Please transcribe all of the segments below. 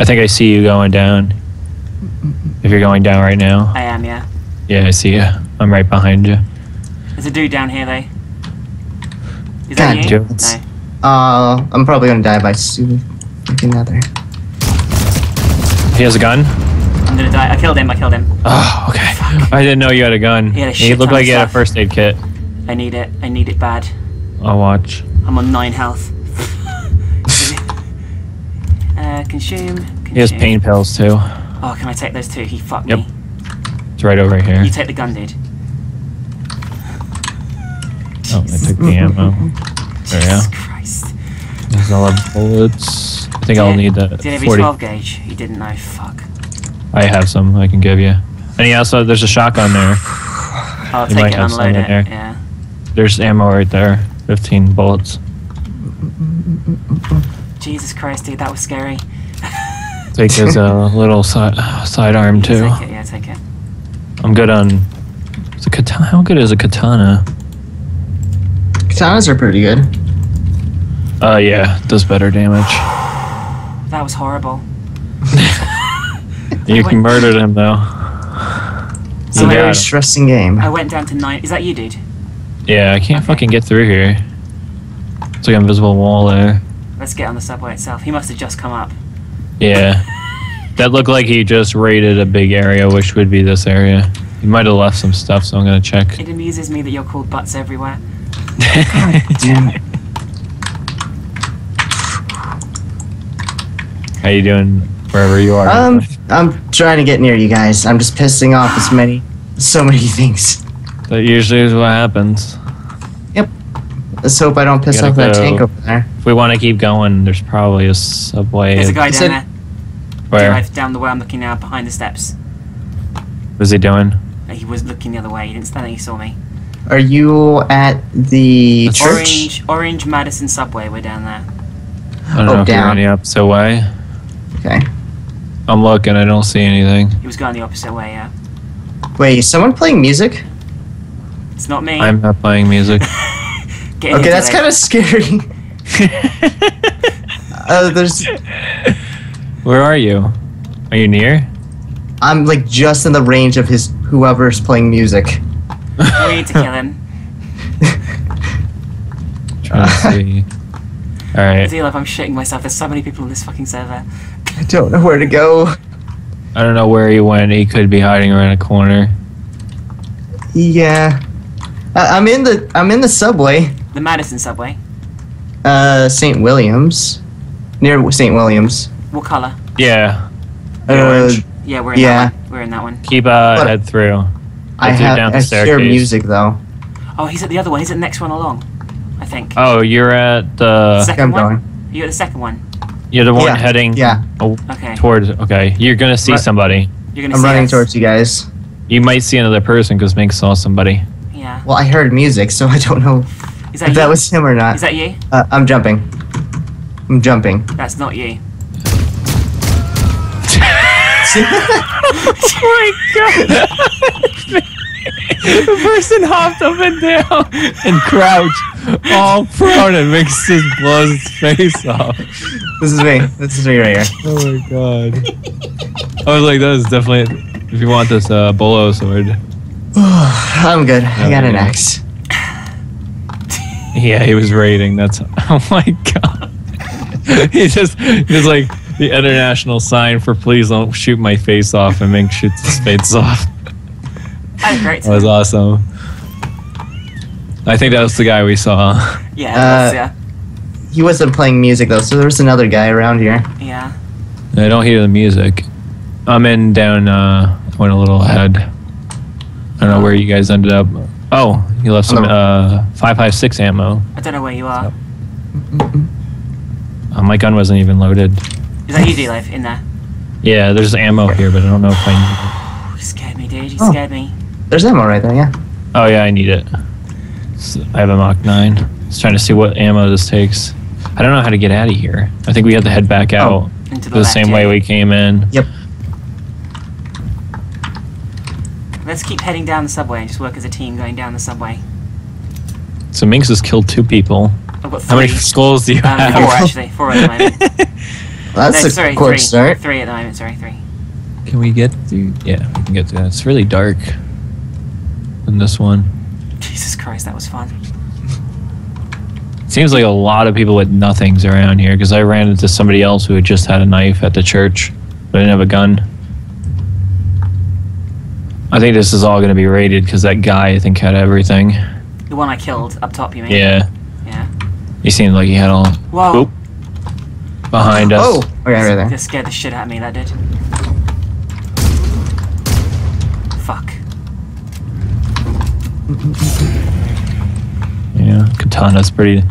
I think I see you going down. If you're going down right now. I am, yeah. Yeah, I see you. I'm right behind you. There's a dude down here, though. Is God that you? damn it. No. Uh, I'm probably gonna die by su- another. He has a gun? I'm gonna die. I killed him. I killed him. Oh, okay. I didn't know you had a gun. He had a He looked like he had a first aid kit. I need it. I need it bad. I'll watch. I'm on nine health. Uh, consume. consume. He has pain pills too. Oh, can I take those too? He fucked Yep. me. It's right over here. You take the gun, dude. Oh, I took the ammo. There we go. Jesus Christ. There's all the bullets. I think I'll Did- need that. Did it 40. 12 gauge? You didn't know. Fuck. I have some I can give you. And he also, there's a shotgun there. I'll You take might it, have some unload in it. there. Yeah. There's ammo right there. 15 bullets. Jesus Christ, dude, that was scary. Take his uh, little side sidearm You too. Take it, yeah, take it. I'm good on. It's a katana. How good is a katana? Katanas are pretty good. Uh, yeah, does better damage. That was horrible. You can murder him though. It's a very got stressing game. I went down to nine. Is that you, dude? Yeah, I can't Okay. fucking get through here. It's like an invisible wall there. Let's get on the subway itself. He must have just come up. Yeah. That looked like he just raided a big area, which would be this area. He might have left some stuff, so I'm gonna check. It amuses me that you're called butts everywhere. Damn it. How you doing wherever you are? Um, I'm trying to get near you guys. I'm just pissing off as many, so many things. that usually is what happens. Let's hope I don't piss gotta off that tank over there. If we want to keep going, there's probably a subway. There's a guy down there. Where? Right down the way I'm looking now, behind the steps. What's he doing? Uh, He was looking the other way. He didn't stand there. He saw me. Are you at the That's church? Orange, Orange Madison subway. We're down there. I don't Oh, know if you're down. on the opposite way. Okay. I'm looking. I don't see anything. He was going the opposite way. Yeah. Wait, is someone playing music? It's not me. I'm not playing music. Get Okay, that's kind of scary. Uh, there's, Where are you? Are you near? I'm like just in the range of his whoever's playing music. We need to kill him. Trying to see. All I feel like I'm shitting myself. There's so many people on this fucking server. I don't know where to go. I don't know where he went. He could be hiding around a corner. Yeah, I, I'm in the I'm in the subway. The Madison subway. Uh, St. Williams, near St. Williams. What color? Yeah. Uh, orange. Yeah, we're in Yeah. that one. We're in that one. Keep uh, head through. I Head through have down the I hear music though. Oh, he's at the other one. He's at the next one along. I think. Oh, you're at the. Second I'm one. going. You at the second one. You're the one Yeah, heading. yeah. Oh, Okay. towards. Okay, you're gonna see Right. somebody. You're gonna I'm see running us. towards you guys. You might see another person because Minx saw somebody. Yeah. Well, I heard music, so I don't know Is that if you? that was him or not. Is that you? Uh, I'm jumping. I'm jumping. That's not you. oh my god! the person hopped up and down and crouched, all prone, and makes just blows his face off. This is me. This is me right here. Oh my god! I was like, that is definitely. If you want this uh, bolo sword, I'm good. I got an axe. Yeah, he was raiding. That's oh my god! he just he's like the international sign for please don't shoot my face off, and Minx shoots his face off. That was great. That was awesome. I think that was the guy we saw. Yeah. Uh, yeah. He wasn't playing music though, so there was another guy around here. Yeah. I don't hear the music. I'm in down. Uh, I went a little ahead. I don't know where you guys ended up. Oh, you left some uh, five five six ammo. I don't know where you are. Uh, my gun wasn't even loaded. Is that you, Dlive, in there? Yeah, there's ammo here, but I don't know if I need it. you scared me, dude. You Oh. scared me. There's ammo right there. Yeah. Oh yeah, I need it. I have a Mach nine. Just trying to see what ammo this takes. I don't know how to get out of here. I think we have to head back out Into the, the left, same yeah. way we came in. Yep. Let's keep heading down the subway and just work as a team going down the subway. So Minx has killed two people. I've got three. How many skulls do you Um, have? four, actually. Four at the moment. That's No, a sorry, good three. start. Three at the moment, sorry, three. Can we get through? Yeah, we can get through. that. It's really dark in this one. Jesus Christ, that was fun. Seems like a lot of people with nothings around here because I ran into somebody else who had just had a knife at the church, but didn't have a gun. I think this is all going to be raided because that guy I think had everything. The one I killed up top, you mean? Yeah, Yeah. he seemed like he had all Whoa. Oop. behind us. Oh, okay, right there. That scared the shit out of me, that did. Fuck. Yeah, katana's pretty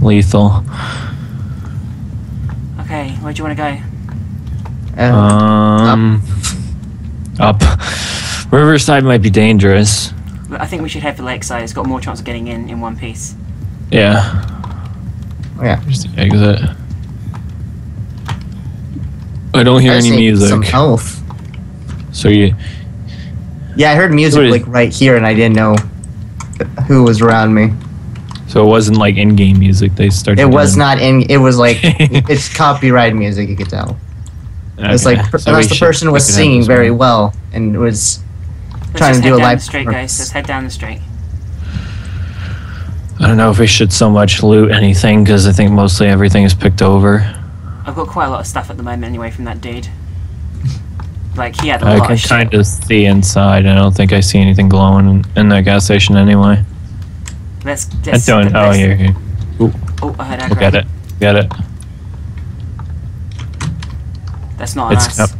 lethal. Okay, where do you want to go? Uh, Um, up. Riverside might be dangerous. But I think we should head for Lakeside. It's got more chance of getting in in one piece. Yeah, oh, yeah. just exit. I don't hear I any just need Some music. health. So you Yeah, I heard music What is- like right here, and I didn't know who was around me. so it wasn't like in-game music. They started. It was doing- not in. It was like it's copyright music. You could tell. It's Okay, like so unless the should- person was singing very well and it was Let's trying to do head a down live the street, guys. Let's head down the street. I don't know if we should so much loot anything because I think mostly everything is picked over. I've got quite a lot of stuff at the moment anyway from that dude. Like, he had a I lot I can of shit. kind of see inside. I don't think I see anything glowing in, in that gas station anyway. Let's, I'm let's, doing. Oh, let's- here, here. Oh, I heard Look aggro. at it. Get it. That's not It's, us. it's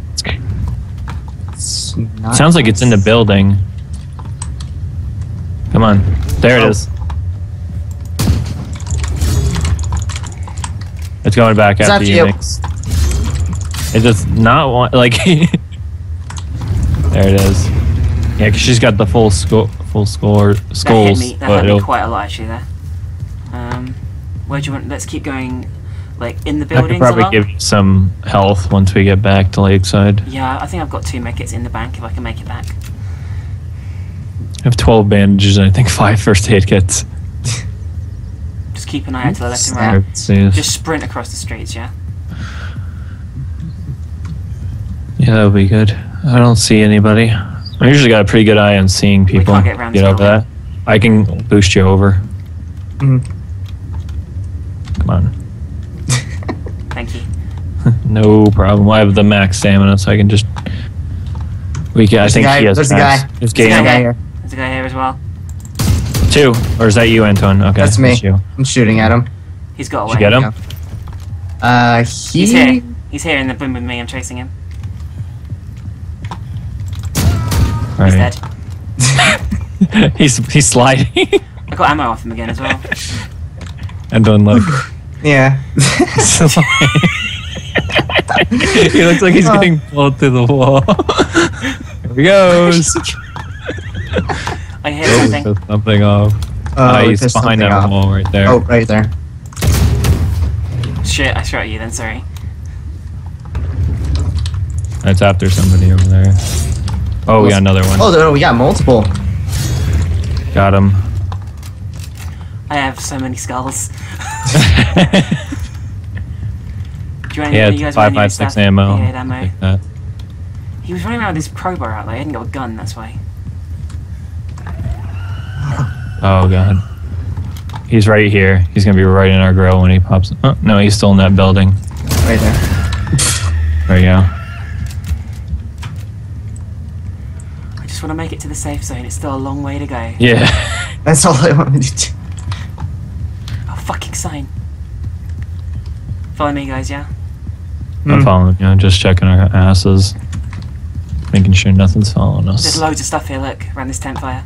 It's not sounds like it's in the building. Come on. There it Oh. is. It's going back It's after after you. you. Nix. It does not want like. there it is. Yeah, 'cause she's got the full score, full score, that hit skulls. me. That but hit me quite a lot actually there. Um, where do you want? Let's keep going, like in the I could probably along? give you some health once we get back to Lakeside. Yeah, I think I've got two medkits in the bank if I can make it back. I have 12 bandages and I think five first aid kits. Just keep an eye out to the left and right. Let's see if- Just sprint across the streets, yeah. Yeah, that would be good. I don't see anybody. I usually got a pretty good eye on seeing people. We can't get around this over building. that. I can boost you over. Mhm. Come on. Thank you. no problem. I have the max stamina, so I can just. We can. I There's the think guy- he has there's the max. guy. There's There's Gabe. guy. here. There's a guy here as well. Two. Or is that you, Entoan? Okay. That's me. you. I'm shooting at him. He's got away. Did you get him? Uh, he. He's here. He's here in the boom with me. I'm chasing him. All He's right. dead. he's he's sliding. I got ammo off him again as well. Entoan, look. Yeah. he looks like he's Oh. getting pulled through the wall. Here he goes. I hit Oh, something. something off. Oh, Uh, we he's behind that off. wall right there. Oh, right there. Shit, I shot you then, sorry. It's after somebody over there. Oh, we got another one. Oh, there, we got multiple. Got him. I have so many skulls. Do you want He had you guys want five any five stuff? six ammo. Yeah, he ammo. Like. He was running around with his crowbar out there. He hadn't got a gun, that's why. Oh god. He's right here. He's gonna be right in our grill when he pops. Oh no, he's still in that building. Right there. There you go. I just want to make it to the safe zone. It's still a long way to go. Yeah. That's all I wanted to do. Fucking sign. Follow me, guys, yeah? I'm Hmm. following you. just checking our asses, making sure nothing's following us. There's loads of stuff here, look, around this tent fire.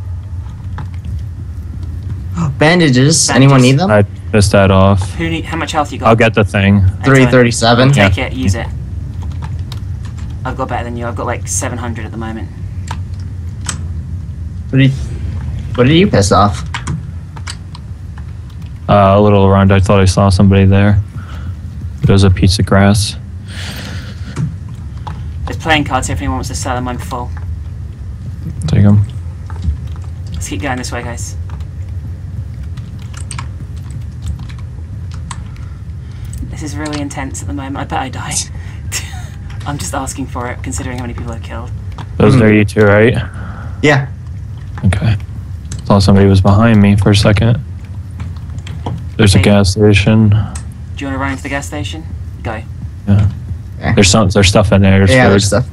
Bandages. Anyone need them? I pissed that off. Who need, how much health you got? I'll get the thing. Excellent. 337. Yeah. Take it, use it. I've got better than you. I've got like 700 at the moment. What did, what did you piss off? Uh, a little around. I thought I saw somebody there. It was a piece of grass. There's playing cards here if anyone wants to sell them. I'm full. Take them. Let's keep going this way, guys. This is really intense at the moment. I bet I die. I'm just asking for it, considering how many people I've killed. Those Mhm. are you two, right? Yeah. Okay. Thought somebody was behind me for a second. There's a gas station. Do you want to run into the gas station? Go. Yeah. Okay. There's some there's stuff in there. There's yeah, food. there's stuff.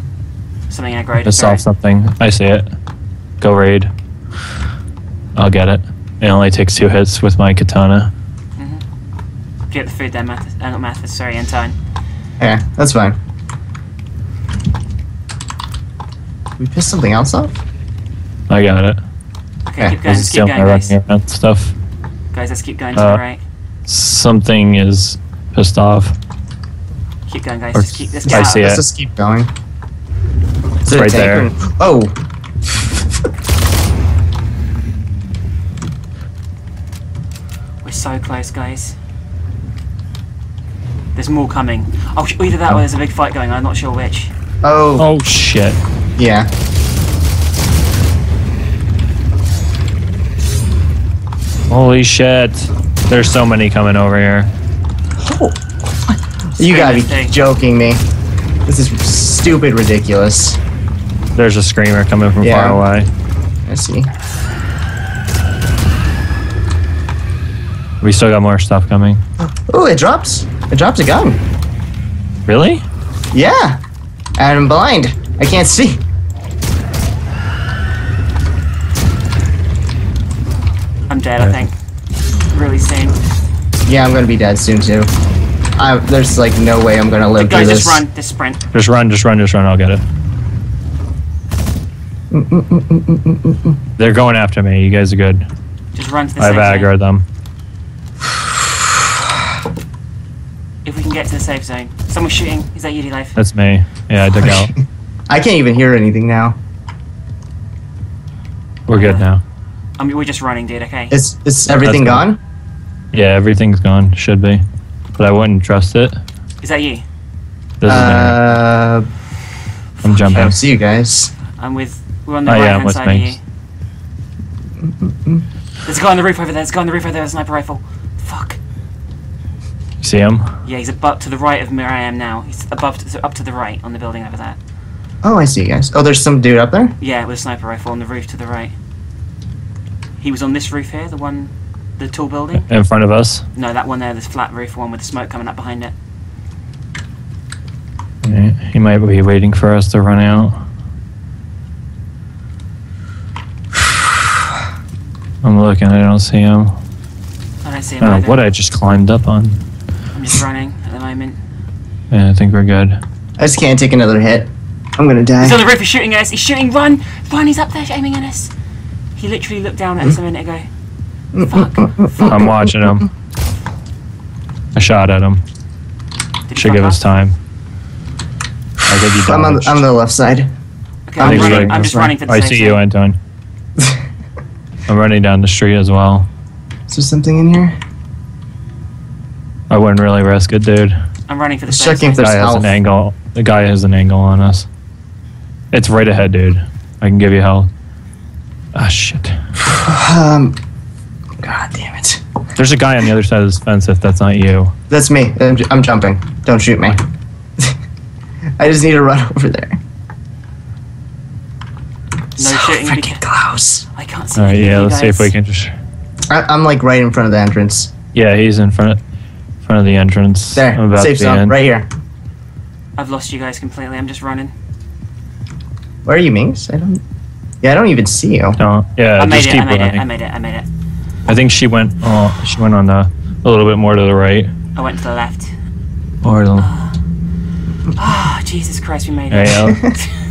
Something aggro. Just saw something. I see it. Go raid. I'll get it. It only takes two hits with my katana. Get the food then, Mathis. Uh, not Mathis, sorry, Entoan. Yeah, that's fine. We pissed something else off? I got it. Okay, Yeah, keep going, There's let's keep going, guys. stuff. Guys, let's keep going to Uh, the right. Something is pissed off. Keep going, guys. or- Just keep. Let's I get out. see Let's it. just keep going. It's right tank there. Oh, We're so close, guys. There's more coming. Oh, either that or there's a big fight going on. I'm not sure which. oh, Oh shit. yeah. Holy shit. There's so many coming over here. Oh. You gotta be joking me. This is stupid ridiculous. There's a screamer coming from Yeah. far away. I see. We still got more stuff coming. Oh, it drops. It drops a gun. Really? Yeah. And I'm blind. I can't see. I'm dead, I think. Really soon. Yeah, I'm gonna be dead soon too. I, there's like no way I'm gonna live Guys, through just this. run. Just sprint. Just run, just run, just run. I'll get it. They're going after me. You guys are good. Just run to the I've safe zone. aggroed them. If we can get to the safe zone. Someone's shooting. Is that you, Dlive? That's me. Yeah, I took out. I can't even hear anything now. We're good uh, now. I mean, we're just running, dude, okay? Is is everything That's gone? Yeah, everything's gone. Should be. But I wouldn't trust it. Is that you? This Uh, is I'm I jumping. don't see you guys. I'm with... We're on the Oh, right I'm hand side Minx. of you. There's a guy on the roof over there. There's a guy on the roof over there with a sniper rifle. Fuck. See him? Yeah, he's above to the right of where I am now. He's above, to, up to the right on the building over there. Oh, I see you guys. Oh, there's some dude up there. Yeah, with a sniper rifle on the roof to the right. He was on this roof here, the one, the tall building. In front of us. No, that one there, this flat roof one with the smoke coming up behind it. Yeah, He might be waiting for us to run out. I'm looking. I don't see him. I don't see I him don't know what I just climbed up on. I'm just running at the moment. Yeah, I think we're good. I just can't take another hit. I'm gonna die. He's on the roof, he's shooting at us, he's shooting, run! Run, he's up there aiming at us. He literally looked down at hmm? us a minute ago. Fuck. Fuck. I'm watching him. I shot at him. Did Should give up? us time. I think he I'm on. dodged. I'm on the left side. Okay, I I'm, running, I'm just running for the I see you. Entoan. I'm running down the street as well. Is there something in here? I wouldn't really risk it, dude. I'm running for the Just safe checking if zone. there's guy has an angle. The guy has an angle on us. It's right ahead, dude. I can give you help. Ah, shit. Um. God damn it. There's a guy on the other side of this fence. If that's not you, That's me. I'm, j- I'm jumping. Don't shoot me. I just need to run over there. No shooting freaking close. I can't see all right. any of Yeah, you let's see if we guys. can just. I, I'm like right in front of the entrance. Yeah, he's in front, front of the entrance. There. I'm about Safe to be zone. in. Right here. I've lost you guys completely, I'm just running. Where are you, Minx? I don't. Yeah, I don't even see you. No, yeah, I made just it, keep I made running. it, I made it, I made it. I think she went. Oh, she went on the a little bit more to the right. I went to the left. Or the. Ah, Jesus Christ, we made Yeah, it. yeah.